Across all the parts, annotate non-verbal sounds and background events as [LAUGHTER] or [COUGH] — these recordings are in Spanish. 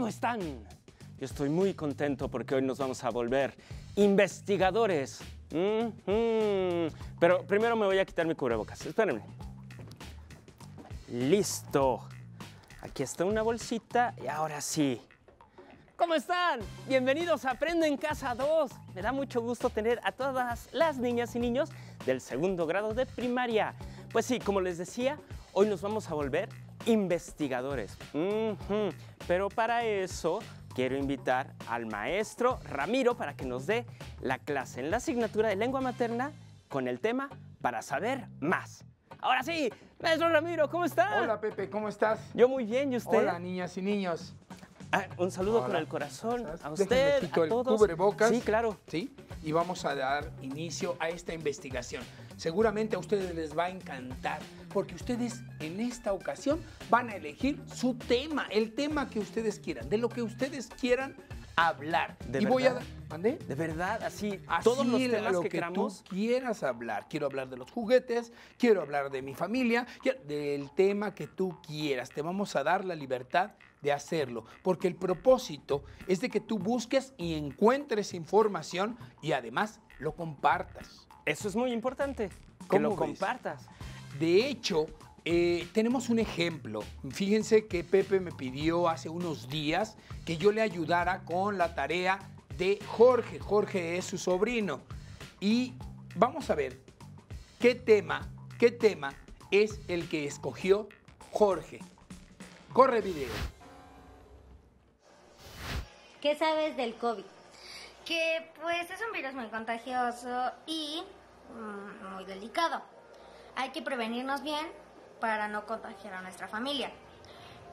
¿cómo están? Yo estoy muy contento porque hoy nos vamos a volver investigadores. Pero primero me voy a quitar mi cubrebocas. Espérenme. Listo. Aquí está una bolsita y ahora sí. ¿Cómo están? Bienvenidos a Aprendo en Casa 2. Me da mucho gusto tener a todas las niñas y niños del segundo grado de primaria. Pues sí, como les decía, hoy nos vamos a volver investigadores. Pero para eso quiero invitar al maestro Ramiro para que nos dé la clase en la asignatura de lengua materna con el tema para saber más. Ahora sí, maestro Ramiro, ¿cómo está? Hola Pepe, ¿cómo estás? Yo muy bien, ¿y usted? Hola niñas y niños. Ah, un saludo Hola. con el corazón a usted, a el todos. cubrebocas. Sí, claro. ¿Sí? Y vamos a dar inicio a esta investigación. Seguramente a ustedes les va a encantar porque ustedes en esta ocasión van a elegir su tema, el tema que ustedes quieran, de lo que ustedes quieran hablar. ¿De y voy a verdad? ¿mandé? De verdad, así, Así todos los temas lo que, que, queramos. tú quieras hablar. Quiero hablar de los juguetes, quiero hablar de mi familia, del tema que tú quieras. Te vamos a dar la libertad de hacerlo, porque el propósito es de que tú busques y encuentres información y además lo compartas. Eso es muy importante, que ¿Cómo lo ves? compartas. De hecho, eh, tenemos un ejemplo. Fíjense que Pepe me pidió hace unos días que yo le ayudara con la tarea de Jorge. Jorge es su sobrino. Y vamos a ver qué tema, qué tema es el que escogió Jorge. Corre video. ¿Qué sabes del COVID? Que pues es un virus muy contagioso y mm, muy delicado. Hay que prevenirnos bien para no contagiar a nuestra familia.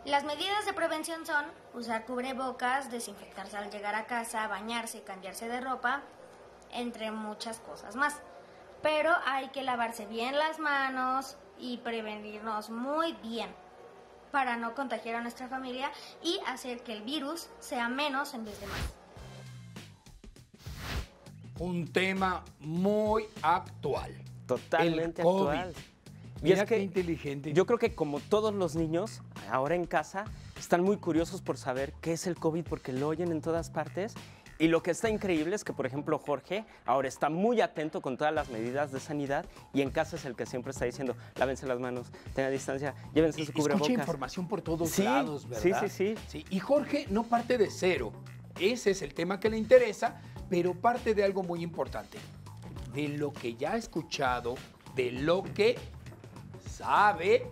Las medidas de prevención son usar cubrebocas, desinfectarse al llegar a casa, bañarse cambiarse de ropa, entre muchas cosas más. Pero hay que lavarse bien las manos y prevenirnos muy bien para no contagiar a nuestra familia y hacer que el virus sea menos en vez de más. Un tema muy actual. Totalmente El COVID. actual. Y Mira es que inteligente. yo creo que como todos los niños ahora en casa están muy curiosos por saber qué es el COVID porque lo oyen en todas partes. Y lo que está increíble es que, por ejemplo, Jorge ahora está muy atento con todas las medidas de sanidad y en casa es el que siempre está diciendo, lávense las manos, tengan distancia, llévense su Escucha cubrebocas. información por todos Sí, lados, sí, ¿verdad? sí, sí. Y Jorge no parte de cero. Ese es el tema que le interesa, pero parte de algo muy importante. De lo que ya ha escuchado, de lo que sabe.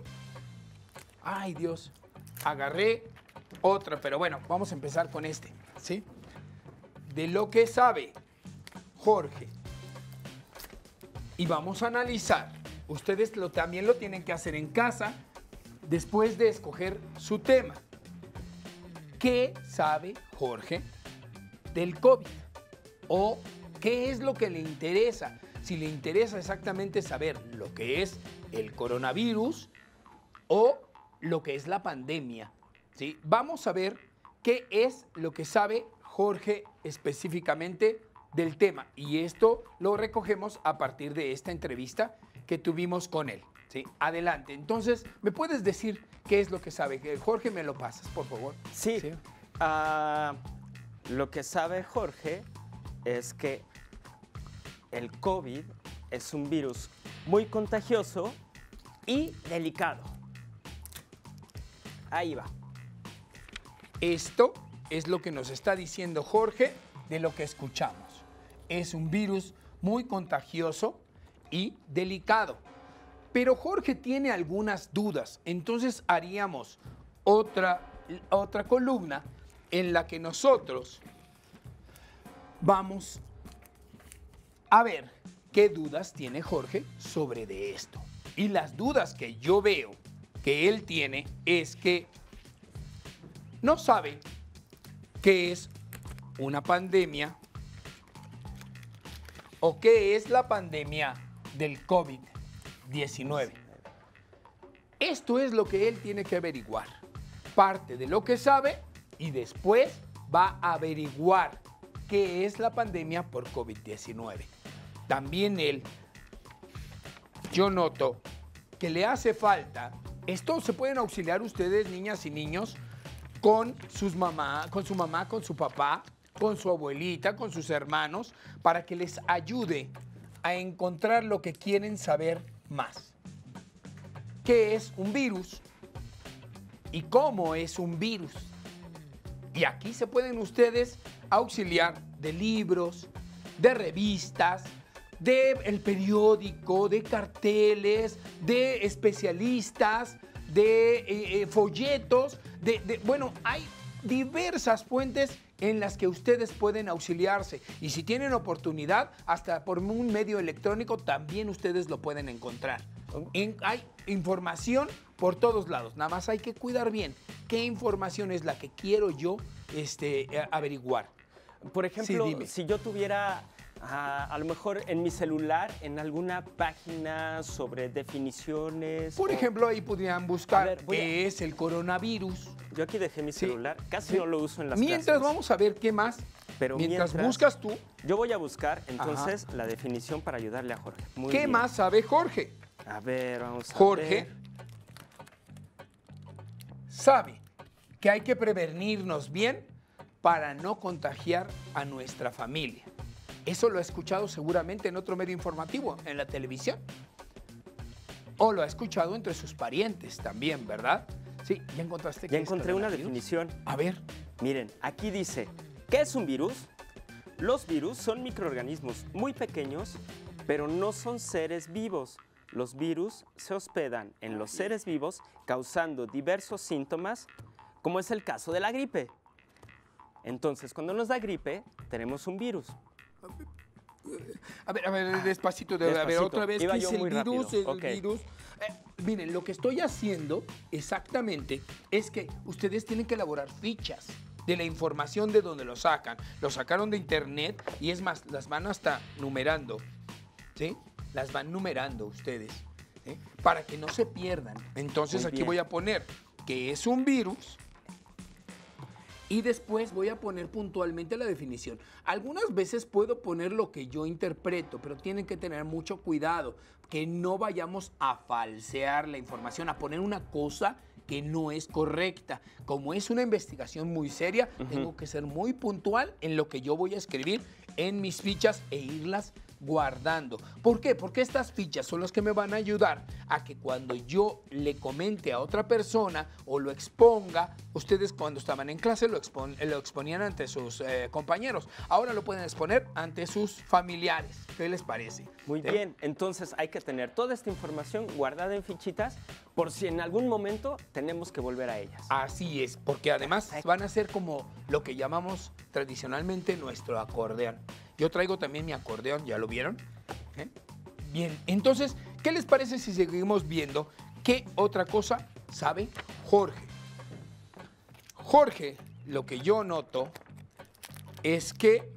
Ay, Dios. Agarré otra, pero bueno, vamos a empezar con este, ¿sí? De lo que sabe Jorge. Y vamos a analizar. Ustedes lo, también lo tienen que hacer en casa después de escoger su tema. ¿Qué sabe Jorge del COVID? ¿O qué es lo que le interesa? Si le interesa exactamente saber lo que es el coronavirus o lo que es la pandemia. ¿sí? Vamos a ver qué es lo que sabe Jorge específicamente del tema. Y esto lo recogemos a partir de esta entrevista que tuvimos con él. ¿sí? Adelante. Entonces, ¿me puedes decir qué es lo que sabe? Que Jorge, me lo pasas, por favor. Sí. Sí. Ah, lo que sabe Jorge es que el COVID es un virus muy contagioso y delicado. Ahí va. Esto es lo que nos está diciendo Jorge de lo que escuchamos. Es un virus muy contagioso y delicado. Pero Jorge tiene algunas dudas, entonces haríamos otra, otra columna en la que nosotros vamos a ver qué dudas tiene Jorge sobre de esto. Y las dudas que yo veo que él tiene es que no sabe qué es una pandemia o qué es la pandemia del COVID-19. Esto es lo que él tiene que averiguar. Parte de lo que sabe y después va a averiguar qué es la pandemia por COVID-19. También él, yo noto que le hace falta, esto se pueden auxiliar ustedes, niñas y niños, con sus mamá, con su mamá, con su papá, con su abuelita, con sus hermanos, para que les ayude a encontrar lo que quieren saber más. ¿Qué es un virus? ¿Y cómo es un virus? Y aquí se pueden ustedes auxiliar de libros, de revistas, de el periódico, de carteles, de especialistas, de eh, eh, folletos, de, de- bueno, hay diversas fuentes en las que ustedes pueden auxiliarse. Y si tienen oportunidad, hasta por un medio electrónico también ustedes lo pueden encontrar. En- hay información por todos lados. Nada más hay que cuidar bien qué información es la que quiero yo este, eh, averiguar. Por ejemplo, si yo tuviera a lo mejor en mi celular, en alguna página sobre definiciones. Por o- ejemplo, ahí podrían buscar ver, a- qué es el coronavirus. Yo aquí dejé mi Sí. celular, casi Sí. no lo uso en las Mientras clases. vamos a ver qué más. Pero mientras, mientras- buscas tú, Yo voy a buscar entonces la definición para ayudarle a Jorge. Muy ¿qué bien. más sabe Jorge? A ver, vamos a Jorge ver. sabe que hay que prevenirnos bien para no contagiar a nuestra familia. Eso lo ha escuchado seguramente en otro medio informativo, en la televisión. O lo ha escuchado entre sus parientes también, ¿verdad? Sí, ya encontraste. Ya encontré una definición. A ver, Miren, aquí dice, ¿qué es un virus? Los virus son microorganismos muy pequeños, pero no son seres vivos. Los virus se hospedan en los seres vivos causando diversos síntomas, como es el caso de la gripe. Entonces, cuando nos da gripe, tenemos un virus. A ver, a ver, despacito, de, a ver, Despacito. otra vez, Iba ¿qué yo es el virus? El virus. Eh, miren, lo que estoy haciendo exactamente es que ustedes tienen que elaborar fichas de la información de donde lo sacan. Lo sacaron de internet y es más, las van hasta numerando, ¿sí? Las van numerando ustedes. Para que no se pierdan. Entonces Muy aquí bien. voy a poner que es un virus, y después voy a poner puntualmente la definición. Algunas veces puedo poner lo que yo interpreto, pero tienen que tener mucho cuidado, que no vayamos a falsear la información, a poner una cosa que no es correcta. Como es una investigación muy seria, tengo que ser muy puntual en lo que yo voy a escribir en mis fichas e irlas guardando. ¿Por qué? Porque estas fichas son las que me van a ayudar a que cuando yo le comente a otra persona o lo exponga, ustedes cuando estaban en clase lo, expon- lo exponían ante sus eh, compañeros. Ahora lo pueden exponer ante sus familiares. ¿Qué les parece? Muy ¿Sí? bien, entonces hay que tener toda esta información guardada en fichitas por si en algún momento tenemos que volver a ellas. Así es, porque además van a ser como lo que llamamos tradicionalmente nuestro acordeón. Yo traigo también mi acordeón, ¿ya lo vieron? ¿Eh? Bien, entonces, ¿qué les parece si seguimos viendo qué otra cosa sabe Jorge? Jorge, lo que yo noto es que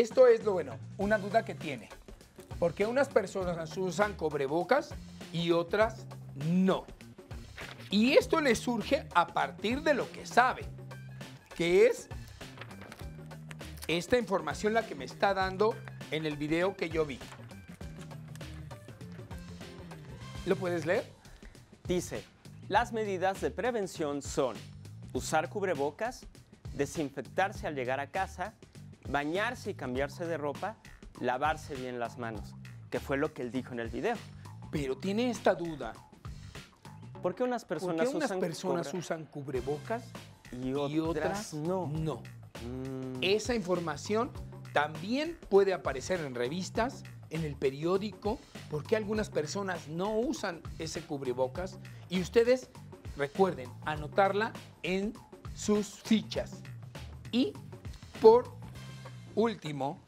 esto es lo bueno, una duda que tiene. Porque unas personas usan cubrebocas y otras no. Y esto le surge a partir de lo que sabe, que es esta información la que me está dando en el video que yo vi. ¿Lo puedes leer? Dice, las medidas de prevención son usar cubrebocas, desinfectarse al llegar a casa, bañarse y cambiarse de ropa, lavarse bien las manos, que fue lo que él dijo en el video. Pero tiene esta duda. ¿Por qué unas ¿Por personas qué unas usan personas cubre- usan cubrebocas y y otras, otras no? no? Mm, Esa información también puede aparecer en revistas, en el periódico, porque algunas personas no usan ese cubrebocas y ustedes recuerden anotarla en sus fichas. Y por último,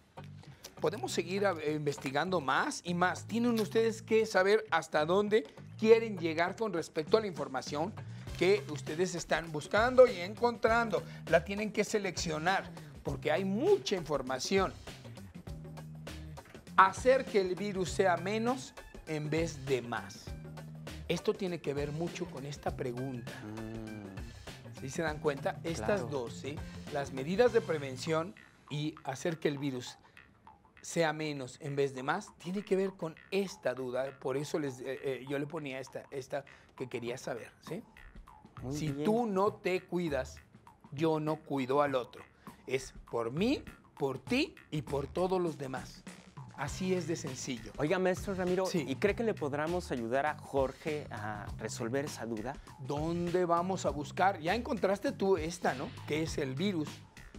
podemos seguir a- eh, investigando más y más. Tienen ustedes que saber hasta dónde quieren llegar con respecto a la información que ustedes están buscando y encontrando. La tienen que seleccionar porque hay mucha información. Hacer que el virus sea menos en vez de más. Esto tiene que ver mucho con esta pregunta. ¿Sí se dan cuenta? Estas Claro. dos, ¿sí? Las medidas de prevención y hacer que el virus sea menos en vez de más, tiene que ver con esta duda. Por eso les, eh, eh, yo le ponía esta, esta que querías saber, ¿sí? Muy si bien. tú no te cuidas, yo no cuido al otro. Es por mí, por ti y por todos los demás. Así es de sencillo. Oiga, maestro Ramiro, Sí. ¿y cree que le podamos ayudar a Jorge a resolver esa duda? ¿Dónde vamos a buscar? Ya encontraste tú esta, ¿no? Que es el virus.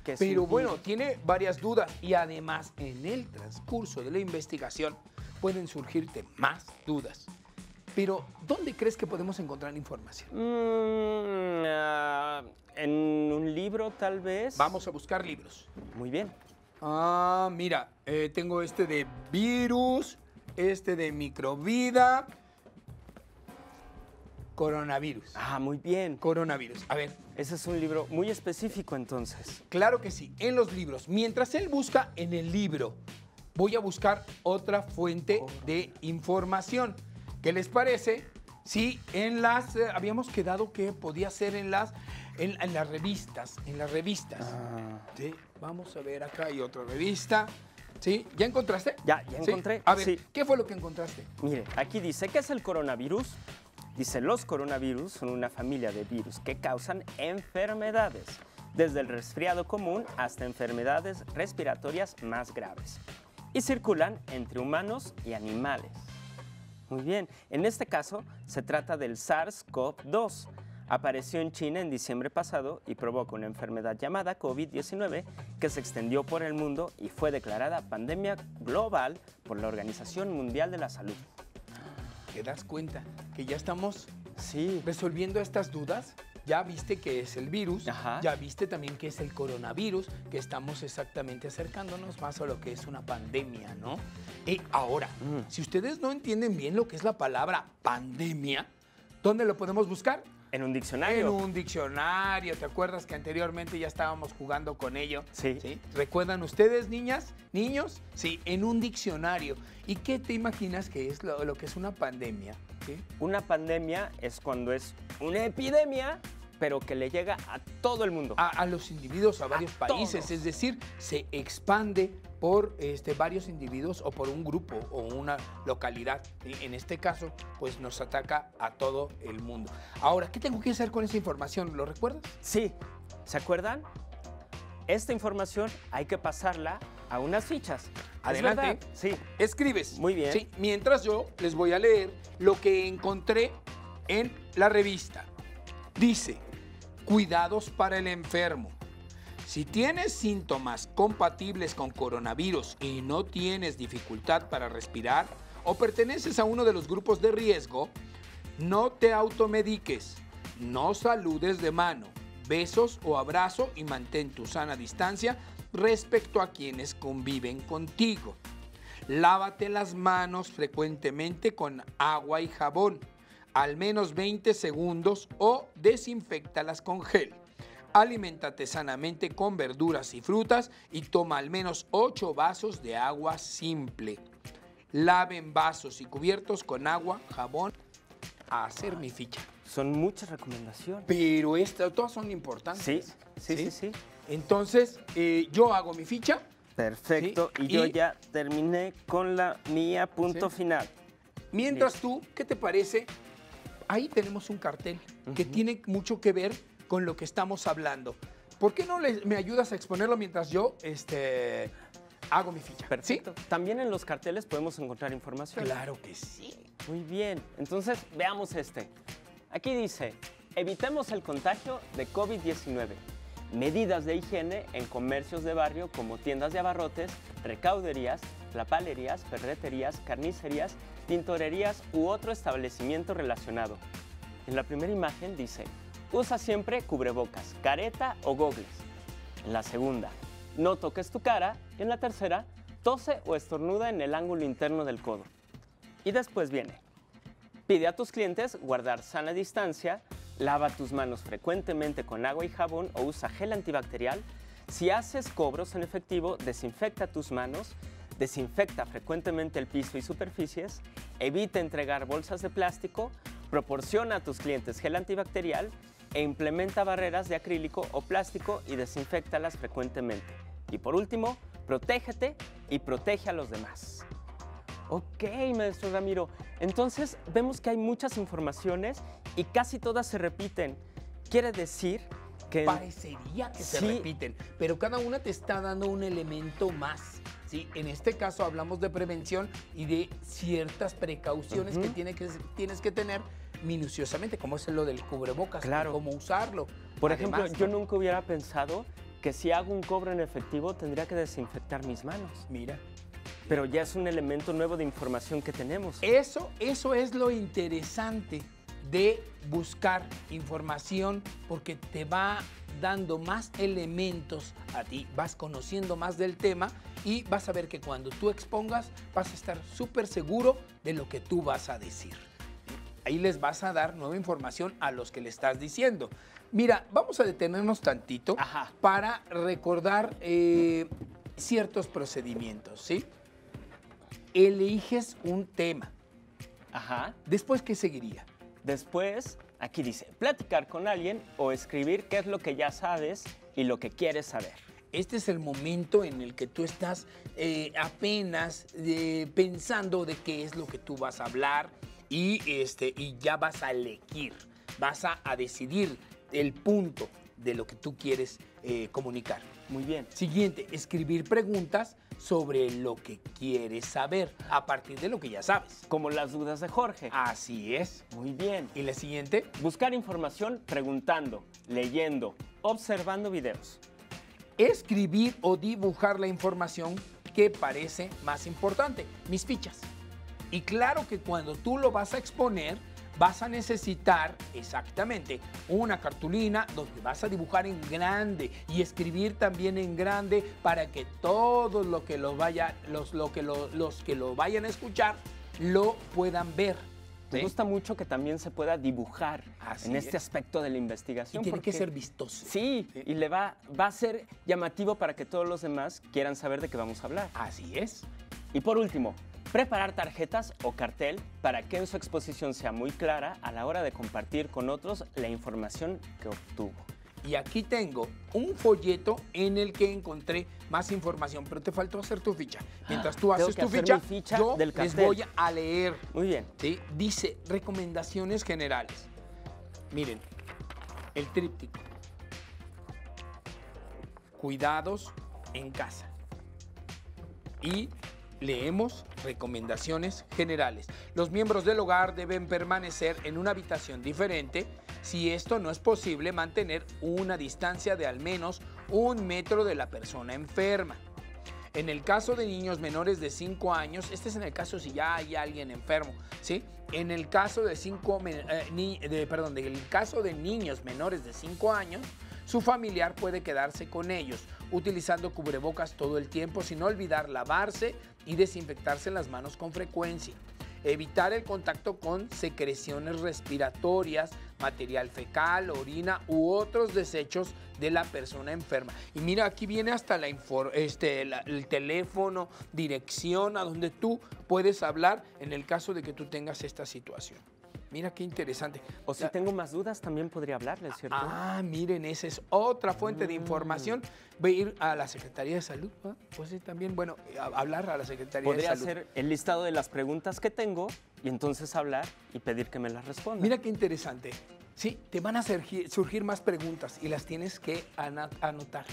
Que Pero bueno, tiene varias dudas y además en el transcurso de la investigación pueden surgirte más dudas. Pero, ¿dónde crees que podemos encontrar información? Mm, ah, ¿En un libro tal vez? Vamos a buscar libros. Muy bien. Ah, mira, eh, tengo este de virus, este de microvida, coronavirus. Ah, muy bien. Coronavirus. A ver, Ese es un libro muy específico entonces. claro que sí, en los libros. Mientras él busca en el libro, voy a buscar otra fuente de información. ¿Qué les parece? Sí, en las, eh, habíamos quedado que podía ser en las, en, en las revistas, en las revistas. Ah. Sí, vamos a ver, acá hay otra revista. ¿Sí? ¿Ya encontraste? Ya, ya ¿Sí? encontré, A ver, sí. ¿qué fue lo que encontraste? Mire, aquí dice, ¿qué es el coronavirus? Dice, los coronavirus son una familia de virus que causan enfermedades, desde el resfriado común hasta enfermedades respiratorias más graves, y circulan entre humanos y animales. Muy bien, en este caso se trata del SARS-CoV-2. Apareció en China en diciembre pasado y provoca una enfermedad llamada COVID-19 que se extendió por el mundo y fue declarada pandemia global por la Organización Mundial de la Salud. ¿Te das cuenta que ya estamos Sí, resolviendo estas dudas? Ya viste que es el virus, Ajá. ya viste también que es el coronavirus, que estamos exactamente acercándonos más a lo que es una pandemia, ¿no? Y ahora, Mm. si ustedes no entienden bien lo que es la palabra pandemia, ¿dónde lo podemos buscar? En un En diccionario. un diccionario, ¿te acuerdas que anteriormente ya estábamos jugando con ello? Sí. ¿Recuerdan ustedes, niñas, niños? Sí, en un diccionario. ¿Y qué te imaginas que es lo, lo que es una pandemia? ¿Sí? Una pandemia es cuando es una epidemia, pero que le llega a todo el mundo. A, a los individuos, a varios países, todos. es decir, se expande por este, varios individuos o por un grupo o una localidad. En este caso, pues nos ataca a todo el mundo. Ahora, ¿qué tengo que hacer con esa información? ¿Lo recuerdas? Sí, ¿se acuerdan? Esta información hay que pasarla a unas fichas. ¿Es Adelante. Sí. Escribes. Muy bien. Sí, mientras yo les voy a leer lo que encontré en la revista. Dice, cuidados para el enfermo. Si tienes síntomas compatibles con coronavirus y no tienes dificultad para respirar o perteneces a uno de los grupos de riesgo, no te automediques, no saludes de mano, besos o abrazo y mantén tu sana distancia respecto a quienes conviven contigo. Lávate las manos frecuentemente con agua y jabón, al menos 20 segundos o desinfectalas con gel. Aliméntate sanamente con verduras y frutas y toma al menos 8 vasos de agua simple. Laven vasos y cubiertos con agua, jabón, a hacer mi ficha. Son muchas recomendaciones. Pero estas todas son importantes. Sí, sí, sí, sí. Entonces, eh, yo hago mi ficha. Perfecto. Sí, Y yo y- ya terminé con la mía, punto final. Mientras tú, ¿qué te parece? Ahí tenemos un cartel que tiene mucho que ver con lo que estamos hablando. ¿Por qué no le- me ayudas a exponerlo mientras yo este, hago mi ficha? Perfecto. También en los carteles podemos encontrar ¿Sí? información. Claro que sí. Muy bien. Entonces, veamos este. Aquí dice, evitemos el contagio de COVID-19. Medidas de higiene en comercios de barrio como tiendas de abarrotes, recauderías, lapalerías, ferreterías, carnicerías, tintorerías u otro establecimiento relacionado. En la primera imagen dice, usa siempre cubrebocas, careta o gogles. En la segunda, no toques tu cara. Y en la tercera, tose o estornuda en el ángulo interno del codo. Y después viene, pide a tus clientes guardar sana distancia, lava tus manos frecuentemente con agua y jabón o usa gel antibacterial. Si haces cobros en efectivo, desinfecta tus manos, desinfecta frecuentemente el piso y superficies, evita entregar bolsas de plástico, proporciona a tus clientes gel antibacterial e implementa barreras de acrílico o plástico y desinfectalas frecuentemente. Y por último, protégete y protege a los demás. Ok, maestro Ramiro. Entonces vemos que hay muchas informaciones y casi todas se repiten. Quiere decir que... Parecería que se repiten, pero cada una te está dando un elemento más. ¿Sí? En este caso hablamos de prevención y de ciertas precauciones que, Ujú. tiene que tienes que tener minuciosamente, como es lo del cubrebocas, Claro. cómo usarlo. Por Además, ejemplo, yo nunca hubiera pensado que si hago un cobro en efectivo tendría que desinfectar mis manos. Mira, Pero ya es un elemento nuevo de información que tenemos. Eso, eso es lo interesante de buscar información porque te va dando más elementos a ti, vas conociendo más del tema y vas a ver que cuando tú expongas vas a estar súper seguro de lo que tú vas a decir. Ahí les vas a dar nueva información a los que le estás diciendo. Mira, vamos a detenernos tantito Ajá. para recordar eh, ciertos procedimientos, ¿sí? Eliges un tema. Ajá. Después, ¿qué seguiría? Después, aquí dice, platicar con alguien o escribir qué es lo que ya sabes y lo que quieres saber. Este es el momento en el que tú estás eh, apenas eh, pensando de qué es lo que tú vas a hablar y, este, y ya vas a elegir, vas a, a decidir el punto de lo que tú quieres eh, comunicar. Muy bien. Siguiente, escribir preguntas sobre lo que quieres saber a partir de lo que ya sabes. Como las dudas de Jorge. Así es. Muy bien. Y la siguiente, Buscar información preguntando, leyendo, observando videos. Escribir o dibujar la información que parece más importante, mis fichas. Y claro que cuando tú lo vas a exponer, vas a necesitar exactamente una cartulina donde vas a dibujar en grande y escribir también en grande para que todos lo que lo vaya, los, lo que lo- los que lo vayan a escuchar lo puedan ver. Me ¿sí? gusta mucho que también se pueda dibujar Así en este es. aspecto de la Y investigación. tiene que ser vistoso. Sí, y le va, va a ser llamativo para que todos los demás quieran saber de qué vamos a hablar. Así es. Y por último, preparar tarjetas o cartel para que en su exposición sea muy clara a la hora de compartir con otros la información que obtuvo. Y aquí tengo un folleto en el que encontré más información, pero te faltó hacer tu ficha. Mientras tú haces tu ficha, yo del les voy a leer. Muy bien. ¿sí? Dice recomendaciones generales. Miren, el tríptico. Cuidados en casa. Y leemos recomendaciones generales. Los miembros del hogar deben permanecer en una habitación diferente. Si esto no es posible, mantener una distancia de al menos un metro de la persona enferma. En el caso de niños menores de 5 años, este es en el caso si ya hay alguien enfermo, ¿sí? En el caso de cinco, eh, ni- perdón, del caso de niños menores de 5 años, su familiar puede quedarse con ellos, utilizando cubrebocas todo el tiempo sin olvidar lavarse y desinfectarse las manos con frecuencia. Evitar el contacto con secreciones respiratorias, material fecal, orina u otros desechos de la persona enferma. Y mira, aquí viene hasta la este, la- el teléfono, dirección a donde tú puedes hablar en el caso de que tú tengas esta situación. Mira qué interesante. O si tengo más dudas, también podría hablarles, ¿cierto? Ah, miren, esa es otra fuente de información. Voy a ir a la Secretaría de Salud, ¿va? pues sí, también, bueno, a- hablar a la Secretaría de Podría Salud. hacer el listado de las preguntas que tengo y entonces hablar y pedir que me las respondan. Mira qué interesante. Sí, te van a surgir, surgir más preguntas y las tienes que anotar.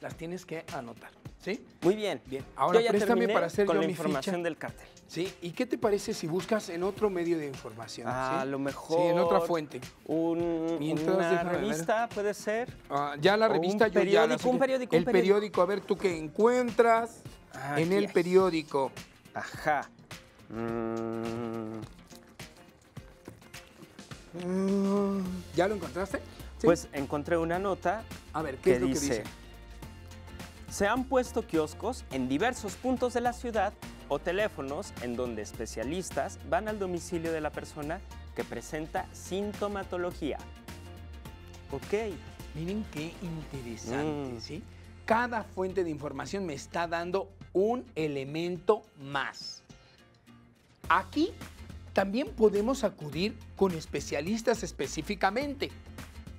Las tienes que anotar, ¿sí? Muy bien. Bien, ahora préstame para hacer con yo la mi información ficha. del cartel. Sí, ¿y qué te parece si buscas en otro medio de información? A ¿sí? lo mejor. Sí, en otra fuente. Un, Mientras, una revista puede ser. Ah, ya la O un revista yo ya la periódico, un periódico, El periódico. periódico, a ver tú qué encuentras Aquí en el periódico. Ajá. Mm, ¿Ya lo encontraste? Sí. Pues encontré una nota a ver, ¿qué que es lo que dice? se han puesto kioscos en diversos puntos de la ciudad o teléfonos en donde especialistas van al domicilio de la persona que presenta sintomatología. Ok. Miren qué interesante, Mm. ¿sí? Cada fuente de información me está dando un elemento más. Aquí también podemos acudir con especialistas específicamente.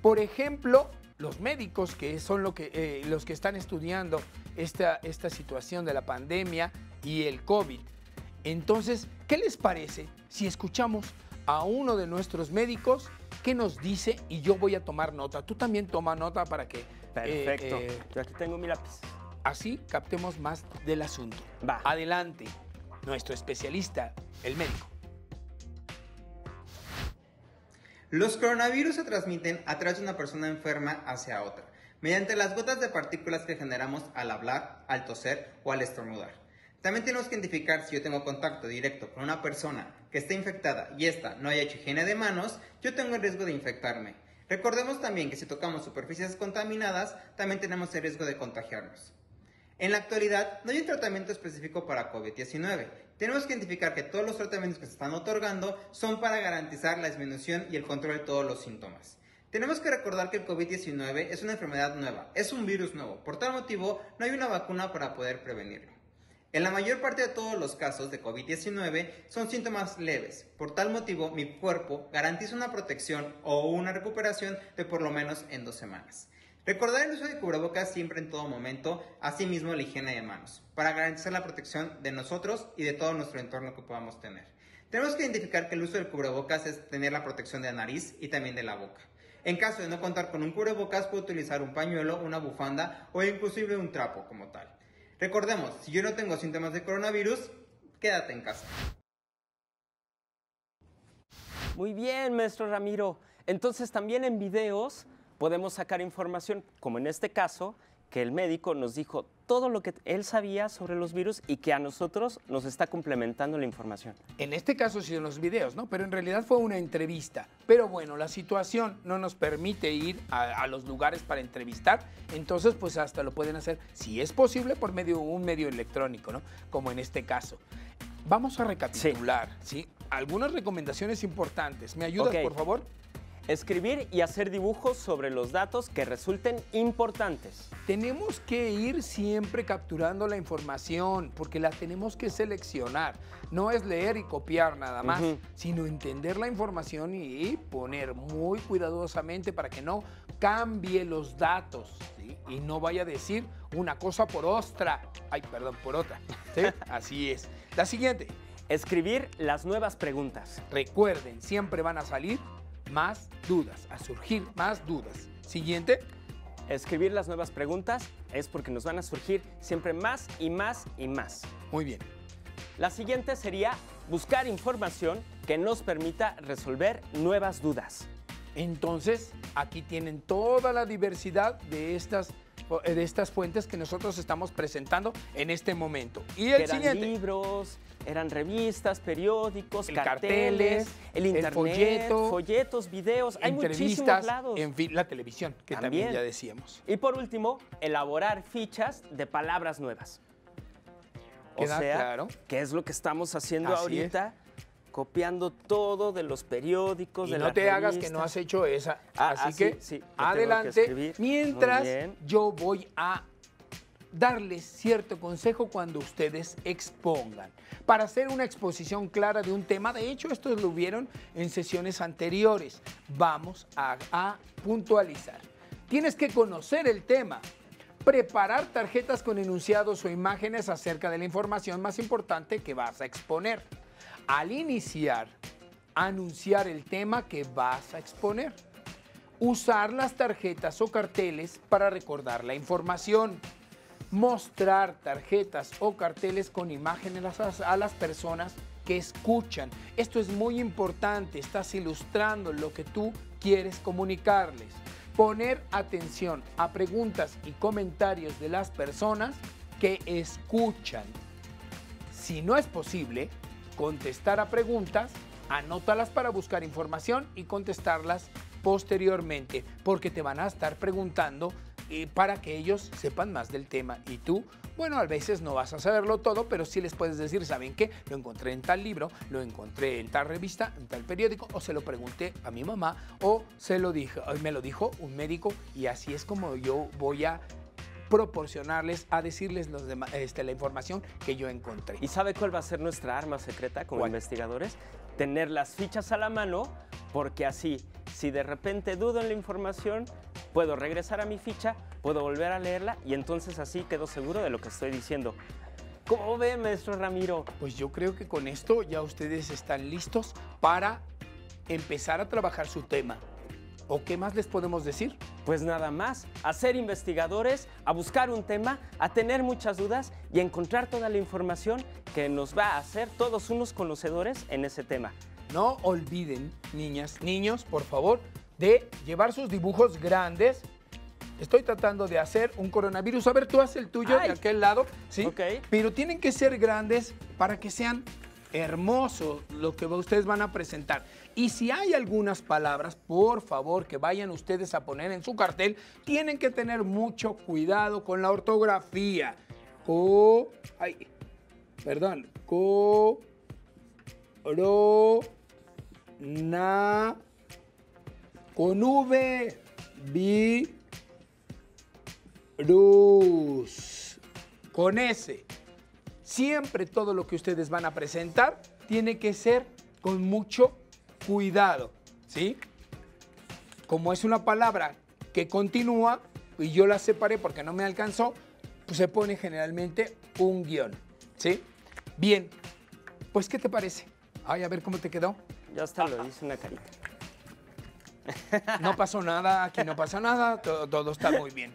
Por ejemplo, los médicos, que son lo que, eh, los que están estudiando esta, esta situación de la pandemia y el COVID. Entonces, ¿qué les parece si escuchamos a uno de nuestros médicos qué nos dice y yo voy a tomar nota. Tú también toma nota para que... eh, Perfecto. eh, Yo aquí tengo mi lápiz. así captemos más del asunto. Va. Adelante, nuestro especialista, el médico. Los coronavirus se transmiten a través de una persona enferma hacia otra, mediante las gotas de partículas que generamos al hablar, al toser o al estornudar. También tenemos que identificar si yo tengo contacto directo con una persona que está infectada y esta no haya hecho higiene de manos, yo tengo el riesgo de infectarme. Recordemos también que si tocamos superficies contaminadas, también tenemos el riesgo de contagiarnos. En la actualidad, no hay un tratamiento específico para COVID-19. Tenemos que identificar que todos los tratamientos que se están otorgando son para garantizar la disminución y el control de todos los síntomas. Tenemos que recordar que el COVID-19 es una enfermedad nueva, es un virus nuevo. Por tal motivo, no hay una vacuna para poder prevenirlo. En la mayor parte de todos los casos de COVID-19 son síntomas leves. Por tal motivo, mi cuerpo garantiza una protección o una recuperación de por lo menos en dos semanas. Recordar el uso de cubrebocas siempre en todo momento, asimismo la higiene de manos, para garantizar la protección de nosotros y de todo nuestro entorno que podamos tener. Tenemos que identificar que el uso del cubrebocas es tener la protección de la nariz y también de la boca. En caso de no contar con un cubrebocas, puedo utilizar un pañuelo, una bufanda o inclusive un trapo como tal. Recordemos, si yo no tengo síntomas de coronavirus, quédate en casa. Muy bien, maestro Ramiro. Entonces también en videos podemos sacar información, como en este caso, que el médico nos dijo todo lo que él sabía sobre los virus y que a nosotros nos está complementando la información. En este caso sí en los videos, ¿no? Pero en realidad fue una entrevista. Pero bueno, la situación no nos permite ir a, a los lugares para entrevistar, entonces pues hasta lo pueden hacer, si es posible, por medio un medio electrónico, ¿no? Como en este caso. Vamos a recapitular, ¿sí? Algunas recomendaciones importantes. ¿Me ayudas, por favor? Escribir y hacer dibujos sobre los datos que resulten importantes. Tenemos que ir siempre capturando la información porque la tenemos que seleccionar. No es leer y copiar nada más, sino entender la información y poner muy cuidadosamente para que no cambie los datos ¿sí? y no vaya a decir una cosa por otra. Ay, perdón, por otra. ¿sí? [LAUGHS] Así es. La siguiente. Escribir las nuevas preguntas. Recuerden, siempre van a salir más dudas, a surgir más dudas. Siguiente. Escribir las nuevas preguntas es porque nos van a surgir siempre más y más y más. Muy bien. La siguiente sería buscar información que nos permita resolver nuevas dudas. Entonces, aquí tienen toda la diversidad de estas, de estas fuentes que nosotros estamos presentando en este momento. Y el eran siguiente, libros, eran revistas, periódicos, El carteles, carteles, el el internet, folleto, folletos, videos, hay muchísimos lados. en fin, la televisión, que también, También. ya decíamos. Y por último, elaborar fichas de palabras nuevas. O sea, claro. ¿qué es lo que estamos haciendo Así ahorita? Copiando todo de los periódicos, Y de no te hagas que no has hecho esa. Ah, Así ah, que sí, adelante. Mientras yo voy a darles cierto consejo cuando ustedes expongan. Para hacer una exposición clara de un tema, de hecho, esto lo vieron en sesiones anteriores. Vamos a, a puntualizar. Tienes que conocer el tema, preparar tarjetas con enunciados o imágenes acerca de la información más importante que vas a exponer. Al iniciar, anunciar el tema que vas a exponer. Usar las tarjetas o carteles para recordar la información. Mostrar tarjetas o carteles con imágenes a las- personas que escuchan. Esto es muy importante. Estás ilustrando lo que tú quieres comunicarles. Poner atención a preguntas y comentarios de las personas que escuchan. Si no es posible, contestar a preguntas, anótalas para buscar información y contestarlas posteriormente, porque te van a estar preguntando eh, para que ellos sepan más del tema. Y tú, bueno, a veces no vas a saberlo todo, pero sí les puedes decir, ¿saben qué? Lo encontré en tal libro, lo encontré en tal revista, en tal periódico, o se lo pregunté a mi mamá, o se lo dije, me lo dijo un médico, y así es como yo voy a proporcionarles, a decirles los este, la información que yo encontré. ¿Y sabe cuál va a ser nuestra arma secreta como ¿Cuál? investigadores? Tener las fichas a la mano, porque así, si de repente dudo en la información, puedo regresar a mi ficha, puedo volver a leerla y entonces así quedo seguro de lo que estoy diciendo. ¿Cómo ve, maestro Ramiro? Pues yo creo que con esto ya ustedes están listos para empezar a trabajar su tema. ¿O qué más les podemos decir? Pues nada más, a ser investigadores, a buscar un tema, a tener muchas dudas y a encontrar toda la información que nos va a hacer todos unos conocedores en ese tema. No olviden, niñas, niños, por favor, de llevar sus dibujos grandes. Estoy tratando de hacer un coronavirus. A ver, tú haz el tuyo Ay. de aquel lado, ¿sí? Ok. Pero tienen que ser grandes para que sean hermosos lo que ustedes van a presentar. Y si hay algunas palabras, por favor, que vayan ustedes a poner en su cartel, tienen que tener mucho cuidado con la ortografía. Co... Ay, perdón. Co... Ro... Na... Con V... Vi... Rus. Con S. Siempre todo lo que ustedes van a presentar tiene que ser con mucho cuidado, ¿sí? Como es una palabra que continúa y yo la separé porque no me alcanzó, pues se pone generalmente un guion, ¿sí? Bien, pues ¿qué te parece? Ay, a ver cómo te quedó. Ya hasta lo hice una carita. No pasó nada, aquí no pasa nada, todo, todo está muy bien.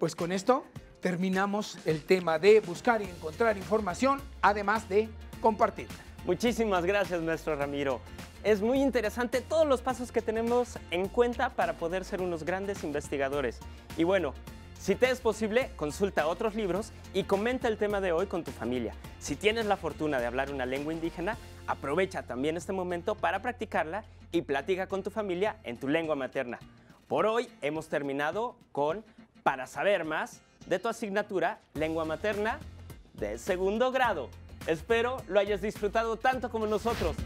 Pues con esto terminamos el tema de buscar y encontrar información, además de compartirla. Muchísimas gracias, maestro Ramiro. Es muy interesante todos los pasos que tenemos en cuenta para poder ser unos grandes investigadores. Y bueno, si te es posible, consulta otros libros y comenta el tema de hoy con tu familia. Si tienes la fortuna de hablar una lengua indígena, aprovecha también este momento para practicarla y platica con tu familia en tu lengua materna. Por hoy hemos terminado con Para saber más de tu asignatura Lengua Materna de segundo grado. Espero lo hayas disfrutado tanto como nosotros.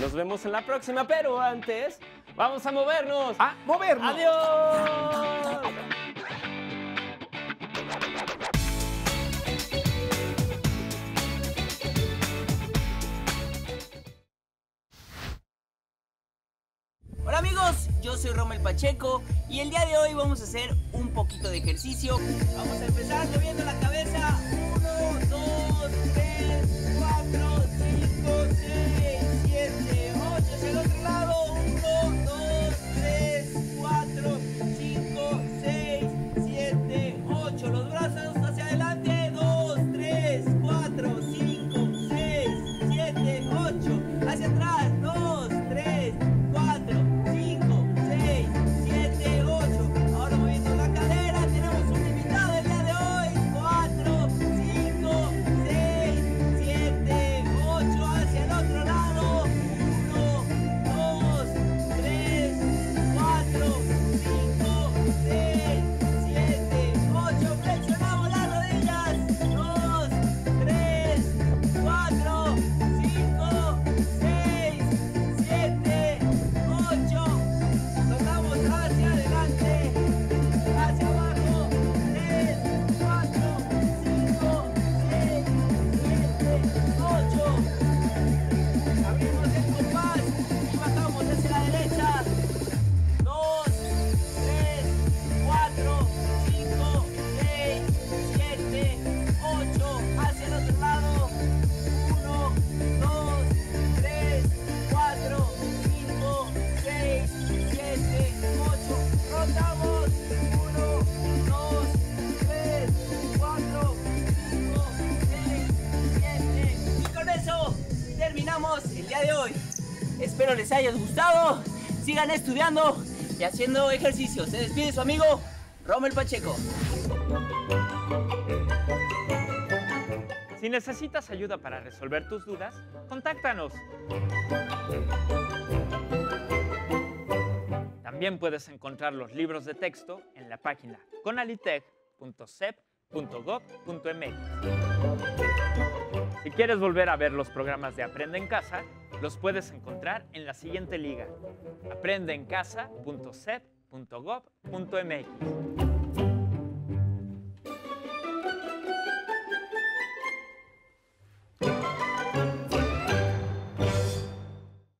Nos vemos en la próxima, pero antes vamos a movernos. ¡A movernos! ¡Adiós! Soy Romel Pacheco y el día de hoy vamos a hacer un poquito de ejercicio. Vamos a empezar moviendo la cabeza. Les haya gustado. Sigan estudiando y haciendo ejercicio. Se despide su amigo Rommel Pacheco. Si necesitas ayuda para resolver tus dudas, contáctanos. También puedes encontrar los libros de texto en la página conalitech.sep.gov.mx. Si quieres volver a ver los programas de Aprende en Casa, los puedes encontrar en la siguiente liga: aprendeencasa.sep.gov.mx.